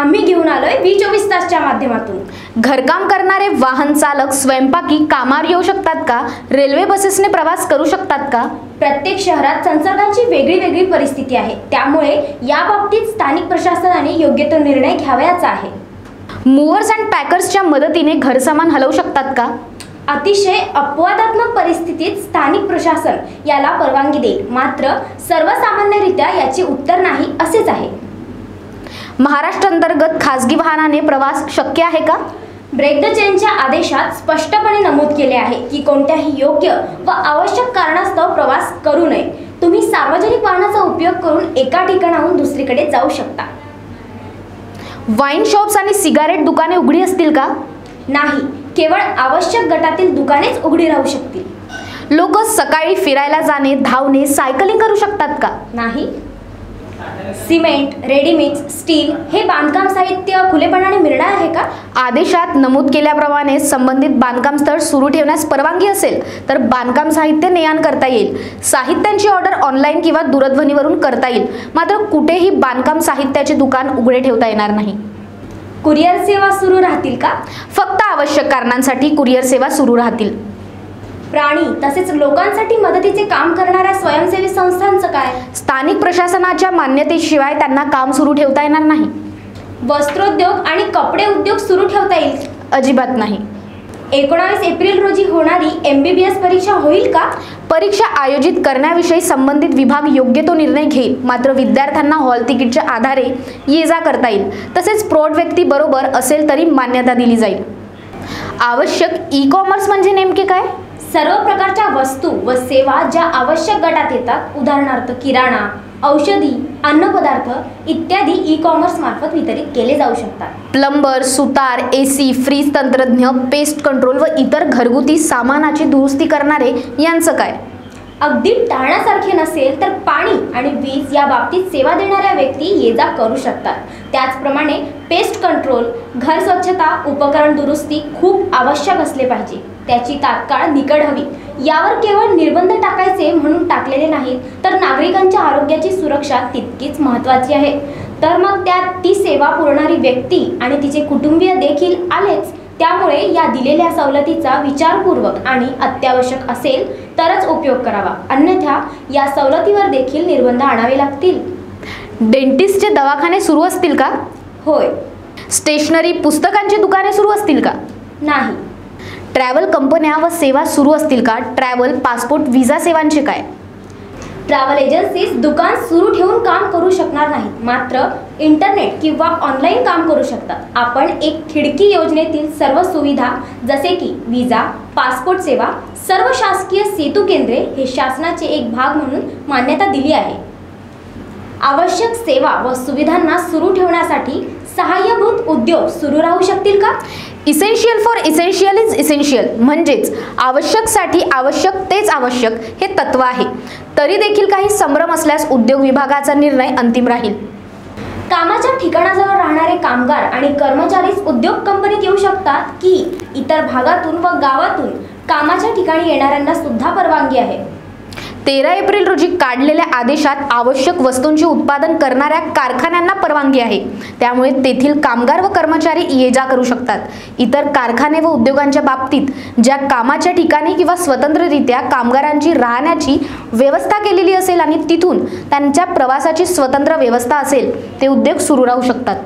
आम्ही घेऊन आलोय वी चोवीस तासच्या माध्यमातून. घरकाम करणारे वाहन चालक स्वयंपाकी कामावर येऊ शकतात का? रेल्वे बसेसने प्रवास करू शकतात का? प्रत्येक शहरात संसर्गाची वेगळी वेगळी परिस्थिती आहे. त्यामुळे या बाबतीत स्थानिक प्रशासनाने योग्य तो निर्णय घ्यावयाचा आहे. मुव्हर्स अँड पॅकर्सच्या मदतीने घरसामान हलवू शकतात का? अतिशय अपवादात्मक परिस्थितीत स्थानिक प्रशासन याला परवानगी देईल. मात्र सर्वसामान्यरित्या याचे उत्तर नाही असेच आहे. महाराष्ट्र अंतर्गत खासगी वाहनाने प्रवास शक्य आहे का? ब्रेक द चेनच्या आदेशात स्पष्टपणे नमूद केले आहे की कोणत्याही योग्य व आवश्यक कारणास्तव प्रवास करू नये. तुम्ही सार्वजनिक वाहनाचा उपयोग करून एका ठिकाणाहून दुसरीकडे जाऊ शकता. वाईन शॉप्स आणि सिगारेट दुकाने उघडी असतील का? नाही केवळ आवश्यक गटातील दुकानेच उघडी राहू शकतील. लोक सकाळी फिरायला जाणे धावणे सायकलिंग करू शकतात का? नाही सिमेंट रेडीमिक्स स्टील हे बांधकाम साहित्य खुलेपणाने मिळणार आहे का? आदेशात नमूद केल्याप्रमाणे संबंधित बांधकाम स्थळ सुरू ठेवण्यास परवानगी असेल तर बांधकाम साहित्य ने आण करता येईल. साहित्यांची ऑर्डर ऑनलाईन किंवा दूरध्वनीवरून करता येईल. मात्र कुठेही बांधकाम साहित्याचे दुकान उघडे ठेवता येणार नाही. कुरिअर सेवा सुरू राहतील का? फक्त आवश्यक कारणांसाठी कुरिअर सेवा सुरू राहतील. प्राणी तसेच लोकांसाठी मदतीचे काम करणाऱ्या स्वयंसेवी संस्थांचं काय? स्थानिक प्रशासनाच्या मान्यतेशिवाय त्यांना काम सुरू ठेवता येणार नाही. वस्त्रोद्योग आणि कपडे उद्योग सुरू ठेवता येईल? अजिबात नाही. एकोणावीस एप्रिल रोजी होणारी एम बी बी एस परीक्षा होईल का? परीक्षा आयोजित करण्याविषयी संबंधित विभाग योग्य तो निर्णय घेईल. मात्र विद्यार्थ्यांना हॉल तिकीटच्या आधारे ये जा करता येईल. तसेच प्रौढ व्यक्ती बरोबर असेल तरी मान्यता दिली जाईल. आवश्यक ई कॉमर्स म्हणजे नेमके काय? सर्व प्रकारच्या वस्तू व सेवा ज्या आवश्यक गटात येतात उदाहरणार्थ किराणा औषधी अन्नपदार्थ इत्यादी ई कॉमर्स मार्फत वितरित केले जाऊ शकतात. प्लंबर सुतार ए सी फ्रीज तंत्रज्ञ पेस्ट कंट्रोल व इतर घरगुती सामानाची दुरुस्ती करणारे यांचं काय? अगदी टाळण्यासारखे नसेल तर पाणी आणि वीज या बाबतीत सेवा देणाऱ्या व्यक्ती ये जा करू शकतात. त्याचप्रमाणे पेस्ट कंट्रोल घर स्वच्छता उपकरण दुरुस्ती खूप आवश्यक असले पाहिजे. त्याची तात्काळ निकड हवी. यावर केवळ निर्बंध टाकायचे म्हणून टाकलेले नाहीत तर नागरिकांच्या आरोग्याची सुरक्षा तितकीच महत्त्वाची आहे. तर मग त्यात ती सेवा पुरवणारी व्यक्ती आणि तिचे कुटुंबीय देखील आलेच त्यामुळे या दिलेल्या सवलतीचा विचारपूर्वक आणि अत्यावश्यक असेल तरच उपयोग करावा. अन्यथा या सवलतीवर देखील निर्बंध आणावे लागतील. डेंटिस्टचे दवाखाने सुरू असतील का? होय. स्टेशनरी पुस्तकांची दुकाने सुरू असतील का? नाही. ट्रॅव्हल कंपन्या व सेवा सुरू असतील का? ट्रॅव्हल पासपोर्ट व्हिसा सेवांचे काय? ट्रॅव्हल एजन्सीज दुकान सुरू ठेवून काम करू शकणार नाहीत. मात्र इंटरनेट किंवा ऑनलाईन काम करू शकतात. आपण एक खिडकी योजनेतील सर्व सुविधा जसे की व्हिसा पासपोर्ट सेवा सर्व शासकीय सेतू केंद्रे हे शासनाचे एक भाग म्हणून मान्यता दिली आहे. आवश्यक सेवा व सुविधांना सुरू ठेवण्यासाठी सहाय्यभूत उद्योग सुरू राहू शकतील का? Essential for essential is essential म्हणजेच आवश्यकसाठी आवश्यक तेच आवश्यक हे तत्व आहे. तरी देखील काही संभ्रम असल्यास उद्योग विभागाचा निर्णय अंतिम राहील. कामाच्या ठिकाणाजवळ राहणारे कामगार आणि कर्मचारीच उद्योग कंपनीत येऊ शकतात की इतर भागातून व गावातून कामाच्या ठिकाणी येणाऱ्यांना सुद्धा परवानगी आहे. तेरा एप्रिल रोजी काढलेल्या आदेशात आवश्यक वस्तूंचे उत्पादन करणाऱ्या कारखान्यांना परवानगी आहे. त्यामुळे तेथील कामगार व कर्मचारी ये जा करू शकतात. इतर कारखाने व उद्योगांच्या बाबतीत ज्या कामाच्या ठिकाणी किंवा स्वतंत्ररित्या कामगारांची राहण्याची व्यवस्था केलेली असेल आणि तिथून त्यांच्या प्रवासाची स्वतंत्र व्यवस्था असेल ते उद्योग सुरू राहू शकतात.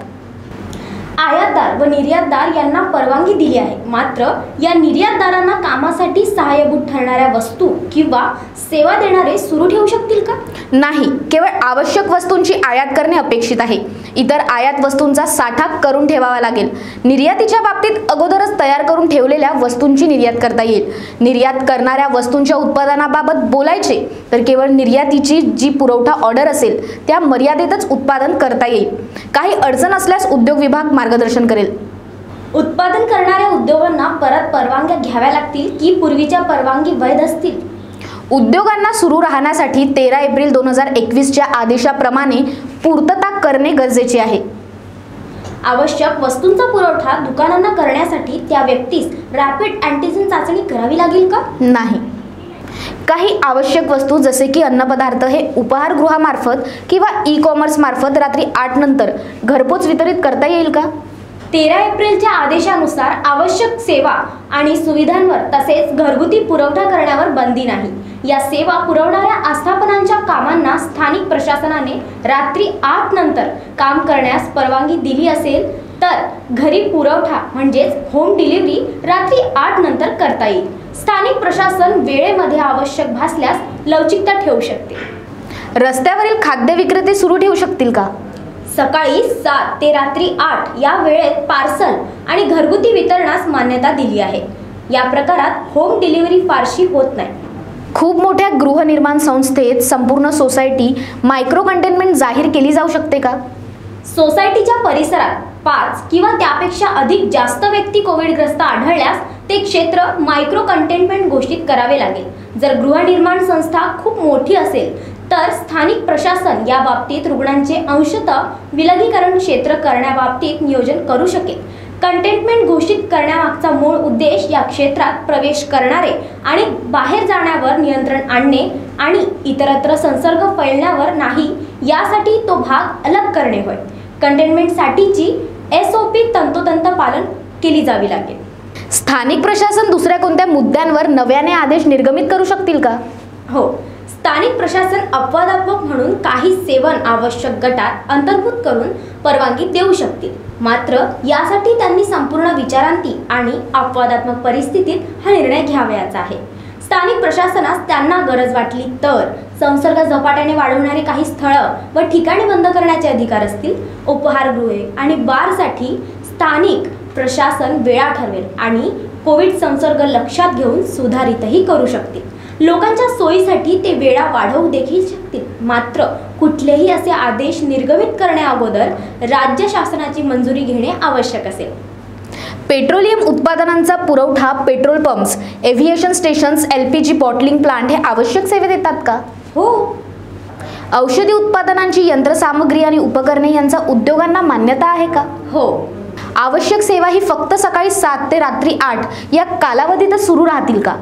आयातदार व निर्यातदार यांना परवानगी दिली आहे. मात्र या निर्यातदारांना कामासाठी सहाय्यभूत ठरणाऱ्या वस्तू किंवा सेवा देणारे सुरू ठेवू शकतील का? नाही. केवळ आवश्यक वस्तूंची आयात करणे अपेक्षित आहे. इतर आयात वस्तूंचा साठा करून ठेवावा लागेल. निर्यातीच्या बाबतीत अगोदरच तयार करून ठेवलेल्या वस्तूंची निर्यात करता येईल. निर्यात करणाऱ्या वस्तूंच्या उत्पादनाबाबत बोलायचे तर केवळ निर्यातीची जी पुरवठा ऑर्डर असेल त्या मर्यादेतच उत्पादन करता येईल. काही अडचण असल्यास उद्योग विभाग मार्गदर्शन करेल. उत्पादन करणाऱ्या उद्योगांना परत परवानग्या घ्याव्या लागतील की पूर्वीच्या परवानगी वैध असतील? उद्योगांना सुरू राहण्यासाठी तेरा एप्रिल दोन हजार एकवीसच्या आदेशाप्रमाणे पूर्तता करणे गरजेचे आहे. आवश्यक वस्तूंचा पुरवठा दुकानांना करण्यासाठी त्या व्यक्तीस रॅपिड अँटीजेन चाचणी करावी लागेल का? नाही. काही आवश्यक वस्तू जसे की अन्नपदार्थ हे उपहारगृहामार्फत किंवा ई कॉमर्स मार्फत रात्री आठ नंतर घरपोच वितरित करता येईल का? तेरा एप्रिलच्या आदेशानुसार आवश्यक सेवा आणि सुविधांवर तसेच घरगुती पुरवठा करण्यावर बंदी नाही. या सेवा पुरवणाऱ्या आस्थापनांच्या कामांना स्थानिक प्रशासनाने रात्री आठ नंतर काम करण्यास परवानगी दिली असेल तर घरी पुरवठा म्हणजेच होम डिलिव्हरी रात्री आठ नंतर करता येईल. स्थानिक प्रशासन वेळेमध्ये आवश्यक भासल्यास लवचिकता ठेवू शकते. रस्त्यावरील खाद्य विक्रेते सुरू ठेवू शकतील का? सकाळी सात ते रात्री आठ या वेळेत पार्सल आणि घरगुती वितरणास मान्यता दिली आहे. या प्रकारात होम डिलिव्हरी फारशी होत नाही. खूप मोठ्या गृहनिर्माण संस्थेत संपूर्ण सोसायटी मायक्रो कंटेनमेंट जाहीर केली जाऊ शकते का? सोसायटीच्या परिसरात पाच किंवा त्यापेक्षा अधिक जास्त व्यक्ती कोविडग्रस्त आढळल्यास ते क्षेत्र मायक्रो कंटेनमेंट घोषित करावे लागेल. जर गृहनिर्माण संस्था खूप मोठी असेल तर स्थानिक प्रशासन या बाबतीत रुग्णांचे अंशतः विलगीकरण क्षेत्र करण्याबाबतीत नियोजन करू शकेल. कंटेनमेंट घोषित करण्यामागचा मूळ उद्देश या क्षेत्रात प्रवेश करणारे आणि बाहेर जाण्यावर नियंत्रण आणणे आणि इतरत्र संसर्ग फैलण्यावर नाही यासाठी तो भाग अलग करणे होय. कंटेनमेंटसाठीची एस ओ पी तंतोतंत पालन केली जावी लागेल. स्थानिक प्रशासन दुसऱ्या कोणत्या मुद्द्यांवर नव्याने आदेश निर्गमित करू शकतील का? हो. स्थानिक प्रशासन अपवादात्मक म्हणून काही सेवन आवश्यक गटात अंतर्भूत करून परवानगी देऊ शकतील. मात्र यासाठी त्यांनी संपूर्ण विचारांती आणि अपवादात्मक परिस्थितीत हा निर्णय घ्यावयाचा आहे. स्थानिक प्रशासनास त्यांना गरज वाटली तर संसर्ग झपाट्याने वाढवणारी काही स्थळं व ठिकाणे बंद करण्याचे अधिकार असतील उपहारगृहे आणि बारसाठी स्थानिक प्रशासन वेळा ठरवेल आणि कोविड संसर्ग लक्षात घेऊन सुधारितही करू शकतील. लोकांच्या सोयीसाठी ते वेळा वाढवू देखील शकतील. मात्र कुठलेही असे आदेश निर्गमित करण्याअगोदर राज्य शासनाची मंजुरी घेणे आवश्यक असेल. पेट्रोलियम उत्पादनांचा पुरवठा petrol pumps aviation stations L P G bottling plant हे आवश्यक सेवेत येतात का? हो. औषधी उत्पादनांची यंत्रसामग्री आणि उपकरणे यांचा उद्योगांना मान्यता आहे का? हो. आवश्यक सेवा ही फक्त सकाळी सात ते रात्री आठ या कालावधीतच सुरू राहतील का?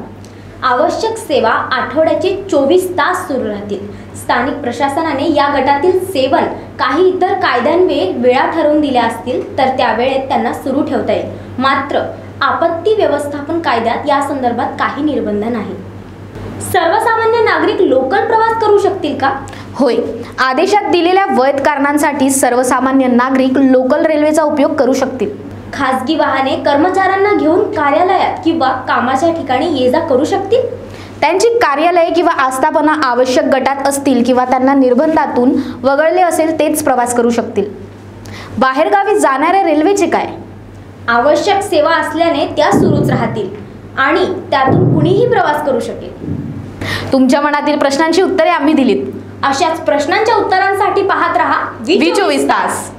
आवश्यक सेवा आठवड्याचे चोवीस तास सुरू राहतील. स्थानिक प्रशासनाने या गटातील सेवन काही इतर कायद्यान्वये वेळा ठरवून दिल्या असतील तर त्यावेळेत त्यांना सुरू ठेवता येईल. मात्र आपत्ती व्यवस्थापन कायद्यात या संदर्भात काही निर्बंध नाही. सर्वसामान्य नागरिक लोकल प्रवास करू शकतील का? होय. आदेशात दिलेल्या वैध कारणांसाठी सर्वसामान्य नागरिक लोकल रेल्वेचा उपयोग करू शकतील. खासगी वाहने कर्मचाऱ्यांना घेऊन कार्यालयात किंवा कामाच्या ठिकाणी ये जा करू शकतील? त्यांची कार्यालये किंवा आस्थापना आवश्यक गटात असतील किंवा त्यांना निर्बंधातून वगळले असेल तेच प्रवास करू शकतील. बाहेरगावी जाणाऱ्या रेल्वेचे काय? आवश्यक सेवा असल्याने त्या सुरूच राहतील आणि त्यातून कुणीही प्रवास करू शकेल. तुमच्या मनातील प्रश्नांची उत्तरे आम्ही दिलीत. अशाच प्रश्नांच्या उत्तरांसाठी पाहत रहा. वी चोवीस तास.